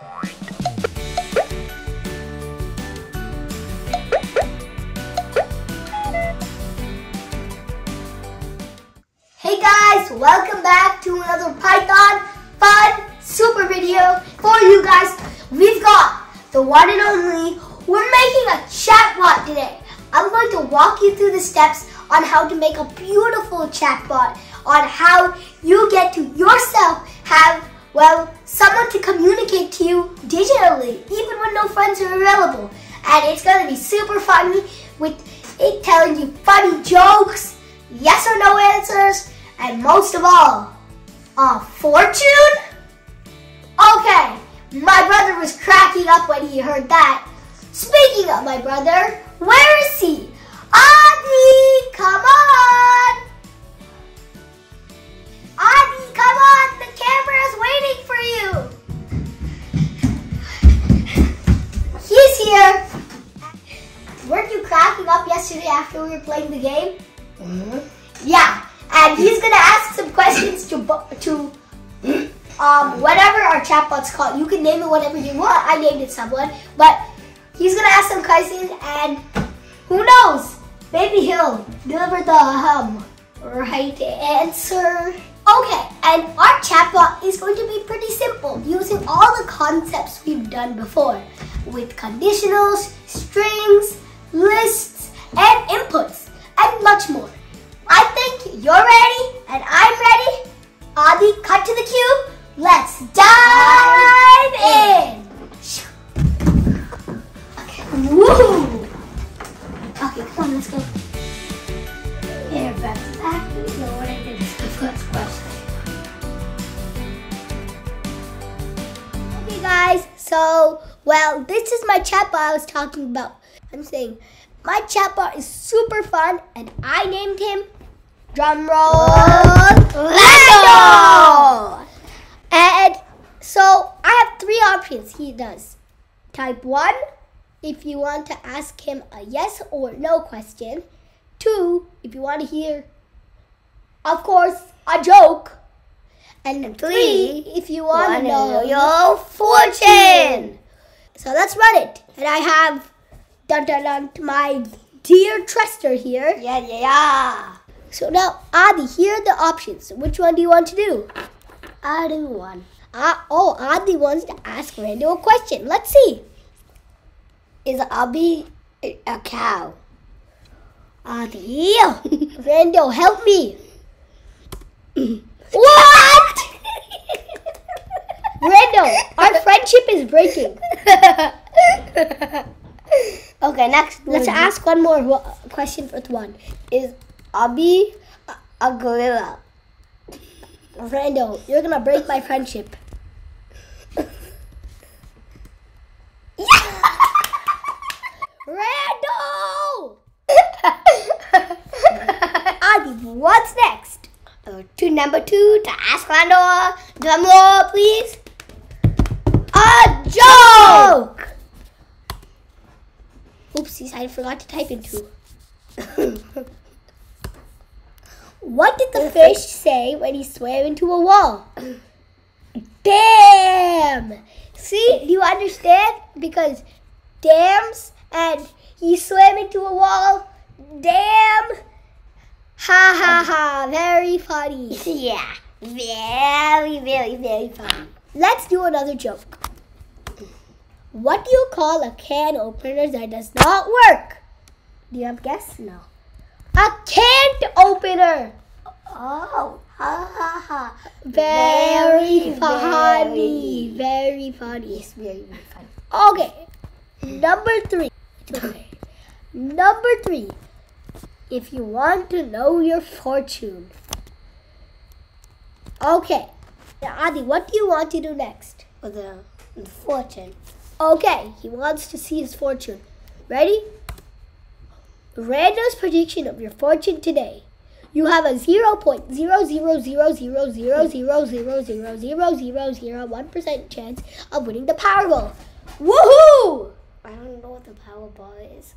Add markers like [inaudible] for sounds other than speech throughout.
Hey guys, welcome back to another Python fun super video for you guys. We've got the one and only, we're making a chatbot today. I'm going to walk you through the steps on how to make a beautiful chatbot, on how you get to yourself have, well, someone to communicate to you digitally, even when no friends are available. And it's going to be super funny with it telling you funny jokes, yes or no answers, and most of all, a fortune? Okay, my brother was cracking up when he heard that. Speaking of my brother, where is he? Adi, come on! Here! Weren't you cracking up yesterday after we were playing the game? Yeah, and he's gonna ask some questions to to um whatever our chatbot's called. You can name it whatever you want. I named it someone, but he's gonna ask some questions, and who knows? Maybe he'll deliver the um right answer. Okay, and our chatbot is going to be pretty simple, using all the concepts we've done before, with conditionals, strings, lists, and inputs, and much more. I think you're ready and I'm ready. Adi, cut to the cube. Let's dive in. Is I was talking about. I'm saying my chatbot is super fun, and I named him Drum roll. Rando! And so I have three options he does. Type 1, if you want to ask him a yes or no question. 2, if you want to hear, of course, a joke. And 3, if you want to know your fortune. So let's run it. And I have dun, dun, dun, my dear Trester here. Yeah, yeah, yeah. So now, Adi, here are the options. Which one do you want to do? I do one. Uh, oh, Adi wants to ask Rando a question. Let's see. Is Abby a cow? Adi, [laughs] Rando, help me. [laughs] what? Rando, our friendship is breaking. [laughs] okay, next. Let's ask one more question for one. Is Abby a, gorilla? Rando, you're gonna break my friendship. [laughs] Rando! [laughs] Adi, what's next? Uh, to number two to ask Randall. Drum roll, please. A joke! Oopsies, I forgot to type into. what did the fish say when he swam into a wall? Damn! See, do you understand? Because dams and he swam into a wall. Damn! Ha ha ha! Very funny. [laughs] yeah, very, very, very funny. Let's do another joke. What do you call a can opener that does not work? Do you have a guess? No. A can't opener. Oh, ha ha ha. Very, Very, funny. Very funny. Yes, very, very fun. Okay. Number three. Okay. Number three. If you want to know your fortune. Okay. Now, Adi, what do you want to do next? For the, the fortune. Okay, he wants to see his fortune. Ready? Rando's prediction of your fortune today. You have a 0.0000000000001% chance of winning the Powerball. Woohoo! I don't know what the Powerball is.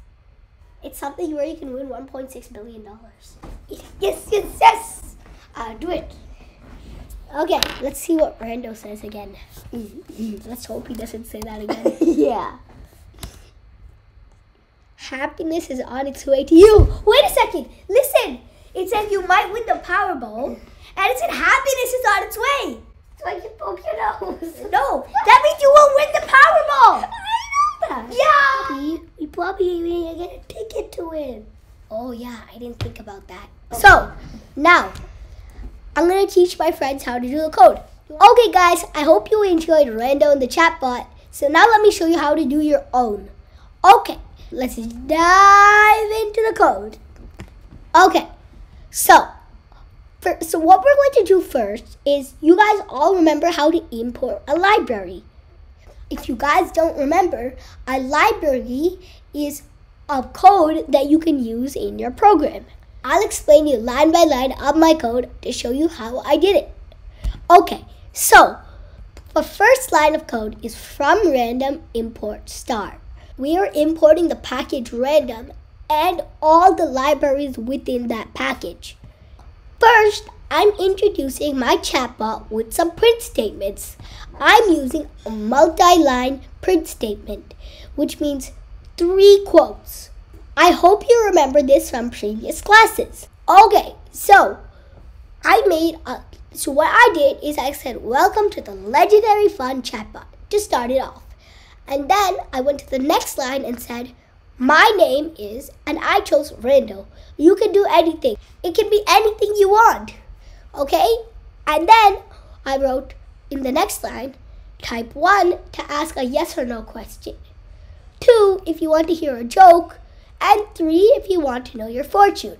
It's something where you can win 1.6 billion dollars. Yes, yes, yes. Uh, do it. Okay, let's see what Rando says again. [laughs] Let's hope he doesn't say that again. [laughs] yeah. Happiness is on its way to you. Wait a second. Listen. It says you might win the Powerball, and it said happiness is on its way. So I can poke your nose. No, that means you will win the Powerball. I know that. Yeah. We, we probably even get a ticket to win. Oh yeah, I didn't think about that. So now, I'm gonna teach my friends how to do the code. Okay, guys, I hope you enjoyed Rando and the chatbot. So now let me show you how to do your own. Okay, let's dive into the code. Okay, so for, so what we're going to do first is you guys all remember how to import a library. If you guys don't remember, a library is a code that you can use in your program. I'll explain you line by line of my code to show you how I did it. Okay, so the first line of code is from random import star. We are importing the package random and all the libraries within that package. First, I'm introducing my chatbot with some print statements. I'm using a multi-line print statement, which means three quotes. I hope you remember this from previous classes. Okay, so I made a so what I did is I said welcome to the legendary fun chatbot to start it off. And then I went to the next line and said my name is and I chose Rando. You can do anything. It can be anything you want. Okay? And then I wrote in the next line type 1 to ask a yes or no question. 2 if you want to hear a joke and three if you want to know your fortune.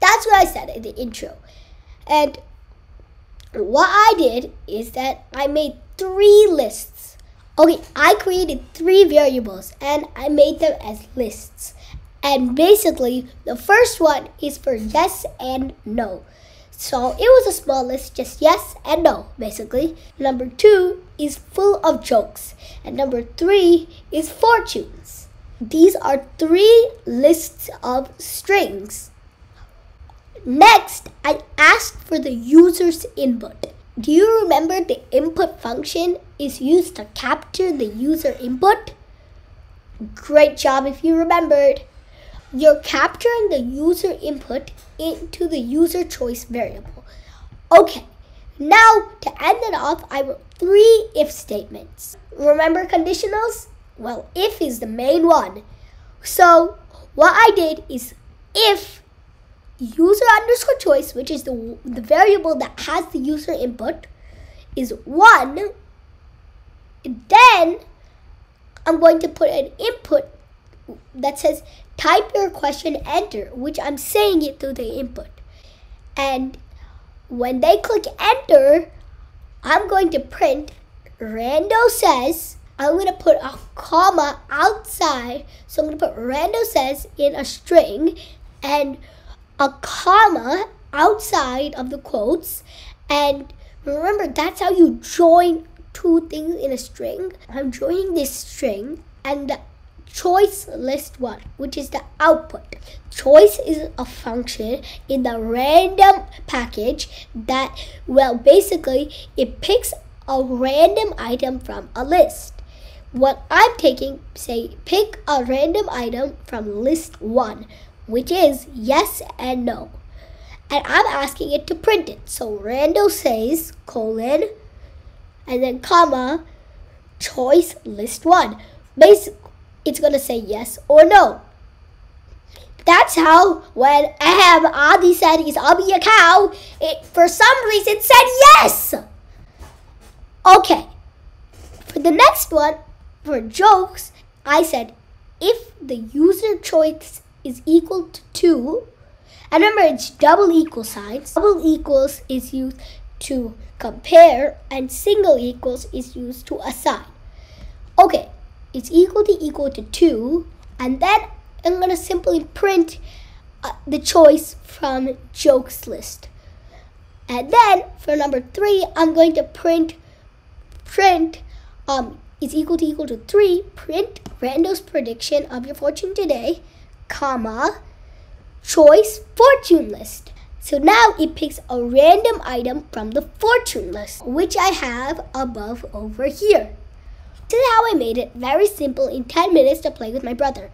That's what I said in the intro. And what I did is that I made three lists. Okay, I created three variables and I made them as lists. And basically, the first one is for yes and no. So it was a small list, just yes and no, basically. Number two is full of jokes. And number three is fortunes. These are three lists of strings. Next, I asked for the user's input. Do you remember the input function is used to capture the user input? Great job if you remembered. You're capturing the user input into the user choice variable. Okay, now to end it off, I wrote three if statements. Remember conditionals? Well, if is the main one. So what I did is if user underscore choice, which is the, the variable that has the user input, is 1, then I'm going to put an input that says type your question, enter, which I'm saying it through the input. And when they click enter, I'm going to print rando says I'm going to put a comma outside. So I'm going to put rando says in a string and a comma outside of the quotes. And remember, that's how you join two things in a string. I'm joining this string and the choice list one, which is the output. Choice is a function in the random package that, well, basically, it picks a random item from a list. What I'm taking, say, pick a random item from list one, which is yes and no. And I'm asking it to print it. So rando says colon and then comma choice list one. Basically, it's gonna say yes or no. That's how when Ahem Adi said he's I'll be a cow, it for some reason said yes. Okay. For the next one, for jokes, I said if the user choice is equal to 2, and remember it's double equal signs, double equals is used to compare and single equals is used to assign. Okay, it's equal to equal to 2 and then I'm going to simply print uh, the choice from jokes list. And then for number 3, I'm going to print print um, is equal to equal to 3, print Rando's prediction of your fortune today, comma, choice fortune list. So now it picks a random item from the fortune list, which I have above over here. This is how I made it very simple in 10 minutes to play with my brother.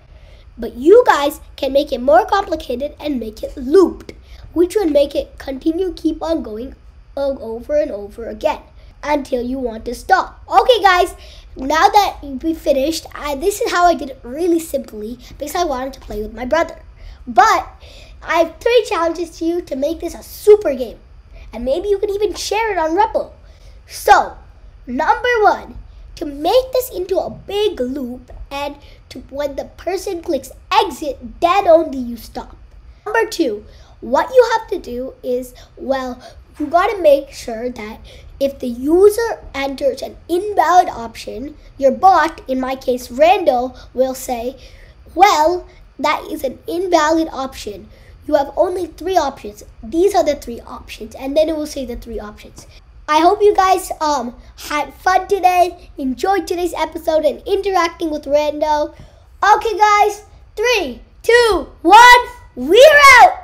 But you guys can make it more complicated and make it looped, which would make it continue keep on going over and over again until you want to stop. Okay guys, now that we finished, I, this is how I did it really simply because I wanted to play with my brother. But I have three challenges to you to make this a super game. And maybe you can even share it on Rumble. So, number one, to make this into a big loop and to when the person clicks exit, then only you stop. Number two, what you have to do is, well, you gotta make sure that if the user enters an invalid option, your bot, in my case Randall, will say, well, that is an invalid option. You have only three options. These are the three options, and then it will say the three options. I hope you guys um had fun today, enjoyed today's episode, and interacting with Rando. Okay, guys, three, two, one, we're